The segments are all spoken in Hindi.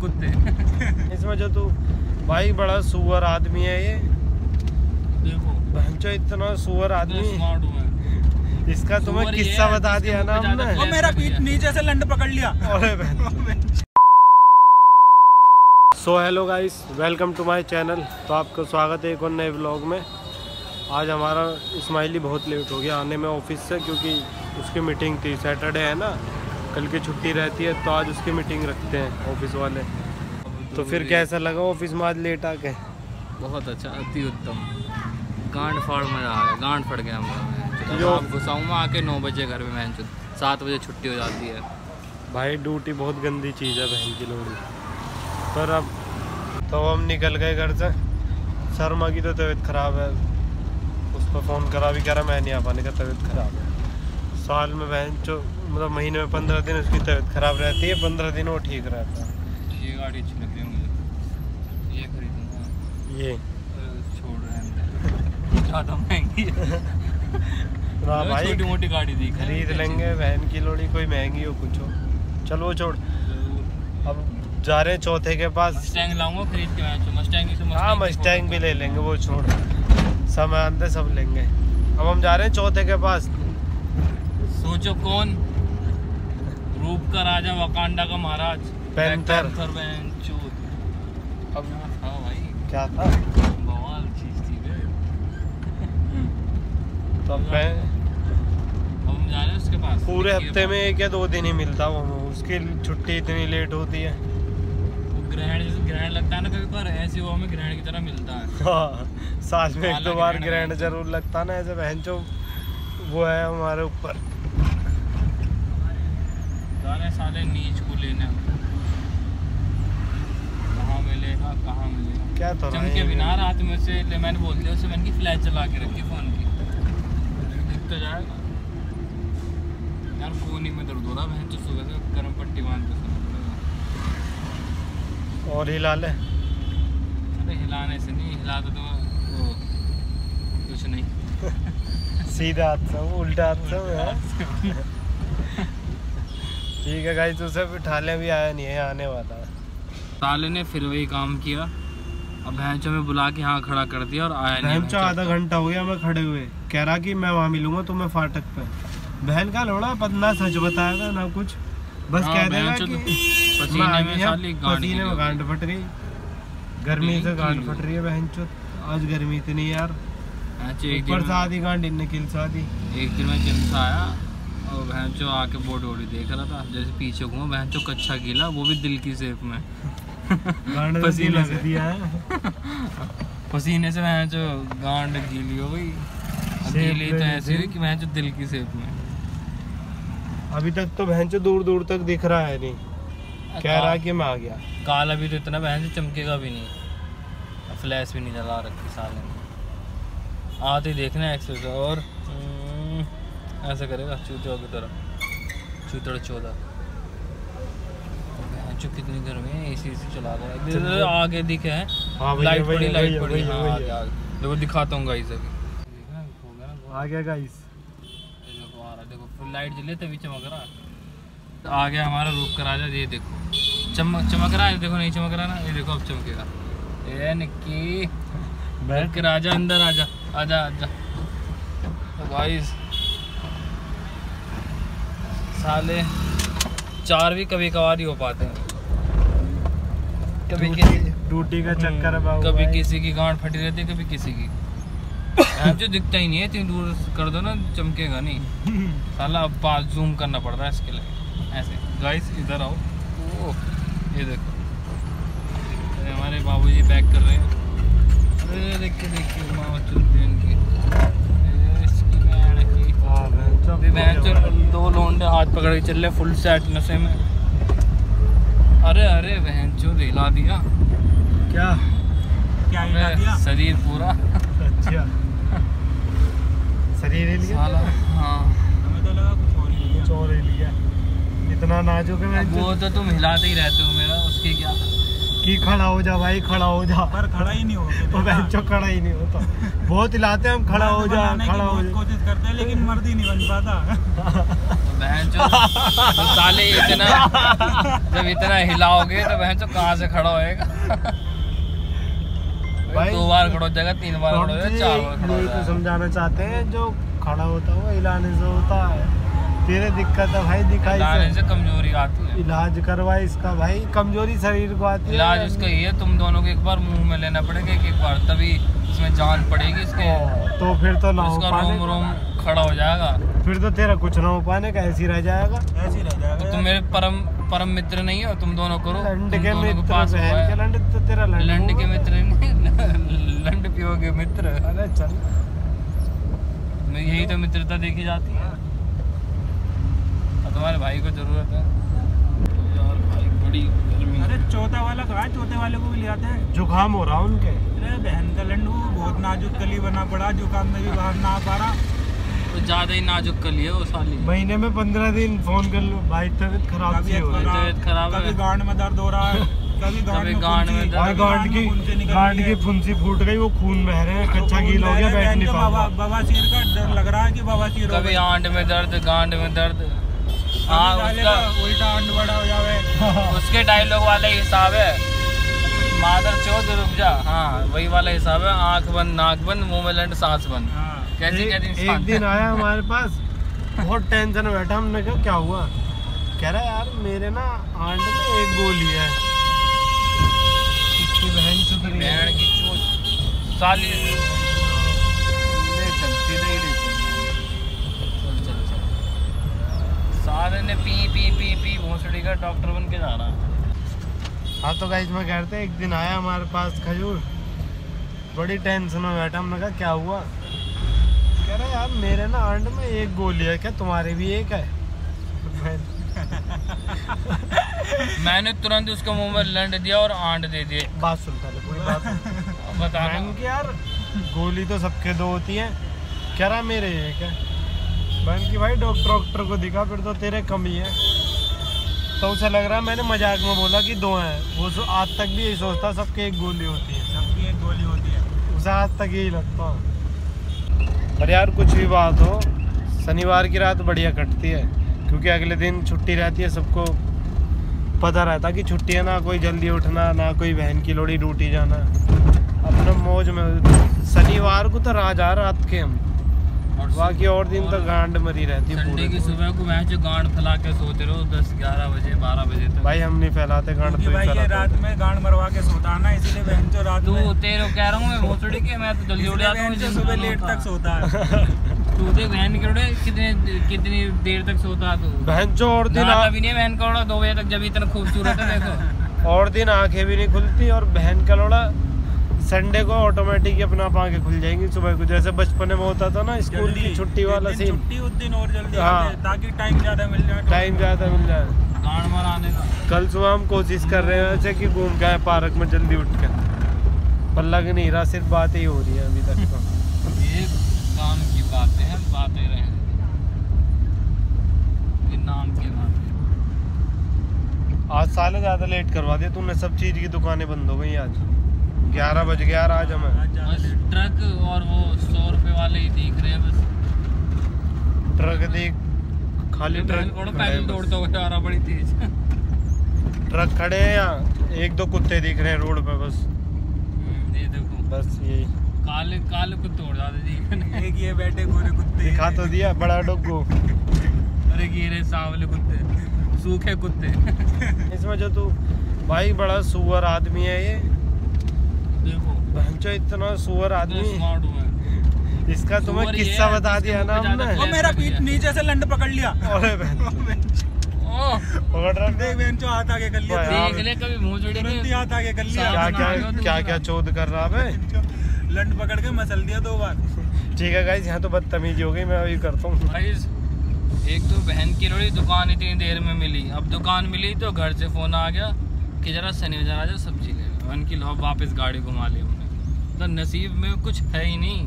कुत्ते। इसमें जो तू भाई बड़ा सुअर आदमी है ये। देखो। भंचो इतना सुअर आदमी। है इसका तुम्हें किस्सा बता दिया ना हमने। वो मेरा पीठ नीचे से लंड पकड़ लिया। अरे so hello guys welcome to my channel तो आपका स्वागत है एक और नए व्लॉग में। आज हमारा इस्माइली बहुत लेट हो गया आने में ऑफ़िस से क्योंकि उसकी मीटिंग थी सैटरडे है ना। कल की छुट्टी रहती है तो आज उसकी मीटिंग रखते हैं ऑफ़िस वाले। तो फिर कैसा लगा ऑफ़िस में आज लेट आके बहुत अच्छा अति उत्तम। गांड फाड़ मज़ा आ गया गांड फट गया हमारा। जो- आप घुसाऊँ मैं आके नौ बजे घर में मैं सात बजे छुट्टी हो जाती है। भाई ड्यूटी बहुत गंदी चीज़ है बहन की लोड़ी पर अब तो हम निकल गए घर से। शर्मा की तो तबीयत ख़राब है। उसको फ़ोन करा भी करा मैं नहीं आ पाने का तबीयत ख़राब है। साल में बहन जो मतलब महीने में पंद्रह दिन उसकी तबीयत ख़राब रहती है पंद्रह दिन वो ठीक रहता है। ये गाड़ी अच्छी लग रही है मुझे। ये खरीदूँगा। ये। छोड़ रहे ज़्यादा महँगी है। हाँ भाई छोटी मोटी गाड़ी दी खरीद लेंगे बहन की लोड़ी कोई महँगी हो कुछ हो। चलो वो छोड़। अब जा रहे हैं चौथे के पास। मस्टैंग लाऊँगा खरीद के मस्टैंग हाँ मस्टैंग भी ले लेंगे वो छोड़। समय आते सब लेंगे। अब हम जा रहे हैं चौथे के पास। सोचो कौन का राजा वकांडा का महाराज। पैंथर। अब हाँ भाई। क्या था? बवाल चीज़ थी तो अब मैं हम जा रहे हैं उसके पास। पूरे हफ़्ते में एक या दो दिन ही मिलता वो उसकी छुट्टी इतनी लेट होती है। ग्रहण ग्रहण लगता है ना कभी पर ऐसे वो हमें ग्रहण की तरह मिलता है। हाँ साल में एक दो बार ग्रहण ग्रहण ज़रूर लगता ना ऐसे बहन जो वो है हमारे ऊपर। सारे साले नीच को लेने कहाँ मिलेगा कहाँ मिलेगा। क्या तो रहा चमके बिना रात में से ले मैंने बोल दिया उसे मैंने की फ्लैश चला के रखी फ़ोन की। दिख तो जाएगा। यार फ़ोन ही में दर्द हो रहा बहन तो सुबह से गर्म पट्टी बाँध के और हिला ले। अरे हिलाने से नहीं हिला तो वो कुछ नहीं। सीधा हाथ उल्टा हाथ है। ठीक है गाइस उसे बिठाले भी आया नहीं है आने वाला है। साले ने फिर वही काम किया। अब भैंसों में बुला के यहाँ खड़ा कर दिया और आया नहीं आधा घंटा हो गया मैं खड़े हुए। कह रहा कि मैं वहाँ मिलूँगा तुम्हें फाटक पे। बहन का लोड़ा पर ना सच बताएगा ना कुछ। बस हाँ, कह देगा कि तो पसीने में साली पसीने में गांड फट गई गर्मी से गांड फट रही है बहन आज गर्मी इतनी यार। ऊपर से आधी गांड इन किल से आधी एक दिन में जिम से आया। और बहन चो आके बोर्ड वोडी देख रहा था। जैसे पीछे घूमा बहन चो कच्चा गीला वो भी दिल की शेप में। पसीने से। दिया है। पसीने से बहन चो गांड गीली हो गई। गीली तो ऐसी हुई कि बहन चो दिल की शेप में। अभी तक तो बहन चो दूर दूर तक दिख रहा है नहीं। कह रहा कि मैं आ गया। काला भी तो इतना बहन से चमकेगा भी नहीं। फ्लैश भी नहीं जला रखी साले आते ही देखना एक्सेस और ऐसा करेगा चूतियों की तरह चूतड़ चौदह कितनी गर्मी है एसी एसी चला रहा है। इधर- आगे दिखे है। हाँ लाइट पड़ी लाइट पड़ी। हाँ आगे आगे। देखो दिखाता हूँ गाइस अभी। हो आ गया गाइस देखो आ रहा देखो फुल लाइट जली है तभी चमक रहा है। तो आ गया हमारा रूप का राजा ये देखो। चमक चमक रहा है? देखो नहीं चमक रहा ना? ये देखो अब चमकेगा। ये निक्की। बैठ। के राजा अंदर आजा आजा आजा तो गाइस साले चार भी कभी कभार ही हो पाते हैं। कभी किसी ड्यूटी का चक्कर कभी किसी की गांड फटी रहती है कभी किसी की। जो दिखता ही नहीं है इतनी दूर कर दो ना चमकेगा नहीं। साला अब पास जूम करना पड़ रहा है इसके लिए। ऐसे। गाइस इधर आओ। ओह ये देखो। हमारे बाबूजी पैक कर रहे हैं। अरे देखिए देखिए माँ चलती इनकी दो लोंडे हाथ पकड़ के चल रहे फुल सेट नशे में। अरे अरे बहन चो रेला दिया। क्या? क्या हिला दिया? शरीर पूरा। अच्छा। शरीर हिल गया? साला हाँ। हमें तो लगा कुछ और ही लिया। कुछ और हिल गया इतना नाजुक है मैं वो तो तुम हिलाते ही रहते हो मेरा उसकी क्या? कि खड़ा हो जा भाई खड़ा हो जा। पर खड़ा ही नहीं हो तो बहन चो खड़ा ही नहीं होता। बहुत हिलाते हैं हम खड़ा हो जा खड़ा हो जा। कोशिश करते हैं लेकिन मर्द ही नहीं बन पाता। तो साले इतना जब इतना हिलाओगे तो बहन चो कहाँ से खड़ा होएगा? भाई, दो बार खड़ा हो जाएगा तीन बार खड़ा हो जाएगा चार बार खड़ा हो तो जाएगा। समझाना चाहते हैं जो खड़ा होता है वो हिलाने से होता है। तेरे दिक्कत है भाई दिखाई से। कमज़ोरी आती है। इलाज करवा इसका भाई कमज़ोरी शरीर को आती है। इलाज उसका ये है तुम दोनों को एक बार मुँह में लेना पड़ेगा एक एक बार तभी इसमें जान पड़ेगी इसके। तो फिर तो ना हो उसका रोम रोम खड़ा हो जाएगा। फिर तो तेरा कुछ ना हो पाने का ऐसे रह जाएगा। ऐसे रह तो जाएगा तुम मेरे परम परम मित्र नहीं हो तुम दोनों करो। लंड के मित्र लंड तो तेरा लंड लंड के मित्र नहीं लंड पियोगे मित्र। अरे चल। यही तो मित्रता देखी जाती है। भाई को ज़रूरत है यार भाई बड़ी गर्मी अरे चौथा वाला कहा है चौथे वाले को भी ले आते हैं जुकाम हो रहा उनके अरे बहन का लंडू बहुत नाजुक कली बना पड़ा जुकाम में भी बाहर ना आ पा रहा तो ज़्यादा ही नाजुक कली है वो साली महीने में पंद्रह दिन फ़ोन कर लो भाई तबीयत खराब सी हो रही है। तबीयत खराब है। कभी गांड में दर्द हो रहा है कभी गांड में गांड में फुंसी- दर्द। और गांड की फुंसी गांड की फुंसी फूट गई वो खून बह रहे हैं कच्चा गीला हो गया बैठ नहीं पा बाबा रहा बवासीर का डर लग रहा है कि बवासीर हो कभी। आंट में दर्द गांड में दर्द हाँ उसका उल्टा अंड बड़ा हो जावे। उसके डायलॉग वाला ही हिसाब है। मादर चौथ रुक जा। हाँ वही वाला हिसाब है। आँख बंद नाक बंद मुँह में लंड सांस बंद। हाँ। कैसी एक, कैसी एक दिन आया हमारे पास बहुत टेंशन में बैठा। हमने कहा क्या हुआ? कह रहा यार मेरे ना आंट में एक गोली है। इसकी बहन चुप है। बहन की चोट। साली सारे ने पी पी पी पी भोसड़ी का डॉक्टर बन के जा रहा हाँ तो गाइस मैं कहते एक दिन आया हमारे पास खजूर। बड़ी टेंशन में बैठा हमने कहा क्या हुआ? कह रहा यार मेरे ना आंट में एक गोली है क्या तुम्हारे भी एक है? मैंने तुरंत उसके मुँह में लंड दिया और आंट दे दिए। बात सुन पहले पूरी बात बता यार गोली तो सबके दो होती है। कह रहा मेरे एक है। मैंने कि, भाई डॉक्टर डॉक्टर को दिखा, फिर तो तेरे कम ही है। तो उसे लग रहा है, मैंने मज़ाक में बोला कि दो हैं। वो आज तक भी यही सोचता सबके एक गोली होती है, सबकी एक गोली होती है। उसे आज तक यही लगता पर यार, कुछ भी बात हो, शनिवार की रात बढ़िया कटती है, क्योंकि अगले दिन छुट्टी रहती है, सबको पता रहता कि छुट्टी है, ना कोई जल्दी उठना, ना कोई बहन की लोड़ी, ड्यूटी जाना। अपना मौज में, शनिवार को तो राज रात के हम। और बाकी और दिन तो गांड मरी रहती है संडे पूरे की सुबह को मैं जो गांड फैला के सोते रहो दस ग्यारह बजे बारह बजे तक। भाई हम नहीं फैलाते गांड तो भाई ये रात में गांड मरवा के सोता है ना इसीलिए बहन जो रात तू तेरे कह रहा हूँ मैं भोसड़ी के मैं तो जल्दी उठ जाता हूँ सुबह लेट तक सोता है। तू देख बहन के कितने कितनी देर तक सोता तू? बहन जो और दिन नहाता आ, भी नहीं बहन का दो बजे तक जब इतना खूबसूरत है देखो। और दिन आँखें भी नहीं खुलती और बहन का लोड़ा संडे को ऑटोमेटिक अपना आप आँखें खुल जाएँगी सुबह को। जैसे बचपन में होता था ना स्कूल की छुट्टी वाला सीन छुट्टी उस दिन और जल्दी हाँ। ताकि टाइम ज़्यादा मिल जाए। टाइम ज़्यादा मिल जाए। मराने का। कल सुबह हम कोशिश कर रहे हैं वैसे कि घूम के आए पार्क में जल्दी उठ के। पर लग नहीं रहा सिर्फ़ बात ही हो रही है अभी तक तो। ये काम की बातें हैं बातें रहे नाम की बातें आज साले ज़्यादा लेट करवा दिया तूने सब चीज़ की दुकानें बंद हो गई आज। ग्यारह बज गया आज हमें। ज़्यादा। ट्रक और वो सौ रुपए वाले ही दिख रहे हैं बस। ट्रक देख खाली ट्रक पैदल दौड़ता हुआ जा रहा बड़ी तेज। ट्रक खड़े हैं यहाँ एक दो कुत्ते दिख रहे हैं रोड पे बस। हम्म, ये देखो। बस यही काले काले कुत्ते उड़ जाते जी एक ये बैठे गोरे कुत्ते। दिखा तो दिया बड़ा डोगो। अरे गिरे सांवले कुत्ते। सूखे कुत्ते। इसमें जो तू भाई बड़ा सुअर आदमी है ये। देखो। भंचो इतना सुअर आदमी। है इसका तुम्हें किस्सा बता दिया ना हमने। वो मेरा पीठ नीचे से लंड पकड़ लिया। अरे बहन ओह, पकड़ रहा देख बहन जो हाथ आगे कर लिया। देख ले कभी मुँह जोड़े तुरंत हाथ आगे कर लिया। क्या क्या तो क्या क्या चोद कर रहा है लंड पकड़ के मसल दिया दो बार। ठीक है गाइस यहाँ तो बदतमीजी हो गई मैं अभी करता हूँ। भाई एक तो बहन की रोड़ी दुकान इतनी देर में मिली। अब दुकान मिली तो घर से फ़ोन आ गया कि जरा शनि बाज़ार आ जाओ सब्ज़ी ले। लो उनकी लो वापस गाड़ी घुमा ली हमने। तो नसीब में कुछ है ही नहीं।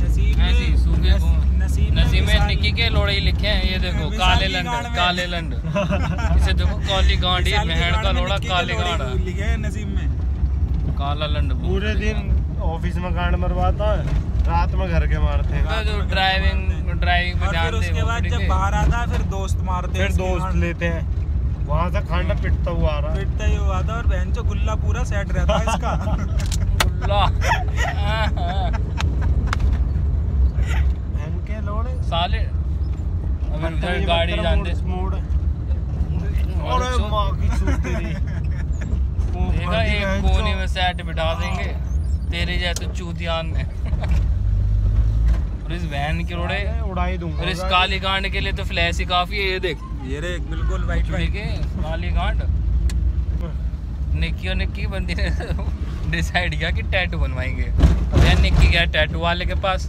नसीब ऐसे ही सूखे नस- नसीब में नसीब में निक्की के लोड़े ही लिखे हैं ये देखो काले लंड काले लंड। इसे देखो काली गांड बहन का लोड़ा काले गांड। लिखे हैं नसीब में। काला लंड पूरे दिन ऑफ़िस में गांड मरवाता है रात में घर के मारते हैं। तो जो ड्राइविंग ड्राइविंग ध्यान फिर दे उसके बाद जब बाहर आता है फिर दोस्त मारते हैं फिर दोस्त लेते हैं। वहाँ से खांडा पिटता हुआ आ रहा। है पिटता ही हुआ था और बहन चो गुल्ला पूरा सेट रहता है इसका। हाँ, हाँ। बहन के लोड़े साले अगर घर गाड़ी करो, जानते मूड- मूड अरे माँ की चूत तेरी देखा एक बहन कोने में सेट बिठा देंगे। तेरे जैसे चूतियान में और इस वैन के रोड़े उड़ाई दूँगा। और इस काली गांड के लिए तो फ्लैश ही काफ़ी है ये देख। ये रे बिल्कुल वाइट वाइट के काली गांड। निक्की और निक्की बंदी ने डिसाइड किया कि टैटू बनवाएँगे। अब निक्की गया टैटू वाले के पास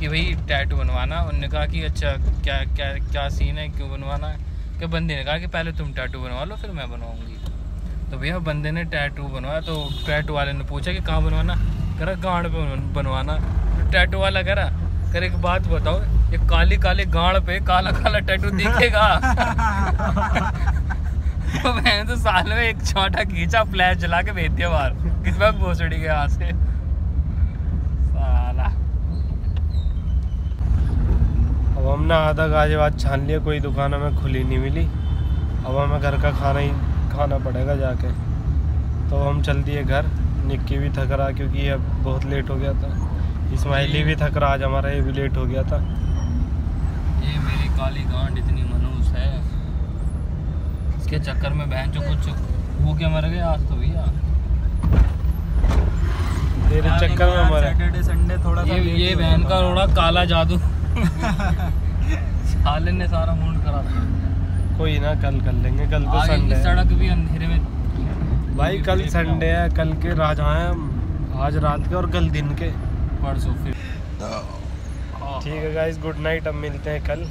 कि भाई टैटू बनवाना। उन्होंने कहा कि अच्छा क्या क्या क्या सीन है क्यों बनवाना है? कि बंदे ने कहा कि पहले तुम टैटू बनवा लो फिर मैं बनवाऊँगी। तो भैया बंदे ने टैटू बनवाया तो टैटू वाले ने पूछा कि कहाँ बनवाना? कह रहा गांड पे बनवाना। तो टैटू वाला करा कर एक बात बताओ ये काली काली गांड पे काला काला टैटू दिखेगा। तो मैंने तो साल में एक छोटा खींचा फ्लैश जला के भेज दिया बाहर। कितना भोसड़ी के यहाँ से। साला। अब हमने आधा गाजे बाद छान लिया कोई दुकान हमें खुली नहीं मिली। अब हमें घर का खाना ही खाना पड़ेगा जाके। तो हम चल दिए घर। निक्की भी थक रहा क्योंकि अब बहुत लेट हो गया था। इस्माइली भी थक रहा आज हमारा ये भी लेट हो गया था। ये मेरी काली गांड इतनी मनूस है। इसके चक्कर में बहन जो कुछ भूखे मर गए आज तो भैया। तेरे चक्कर में हमारे सैटरडे संडे थोड़ा ये ये बहन का रोड़ा काला जादू। साले ने सारा मूड करा दिया कोई ना कल कर लेंगे कल तो संडे सड़क भी अंधेरे में भाई कल। संडे है कल के राज हैं हम। आज रात के और कल दिन के। परसों फिर। ठीक है गाइज़ गुड नाइट अब मिलते हैं कल।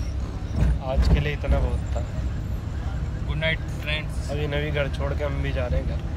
आज के लिए इतना बहुत था। गुड नाइट फ्रेंड्स अभी नवी घर छोड़ के हम भी जा रहे हैं घर।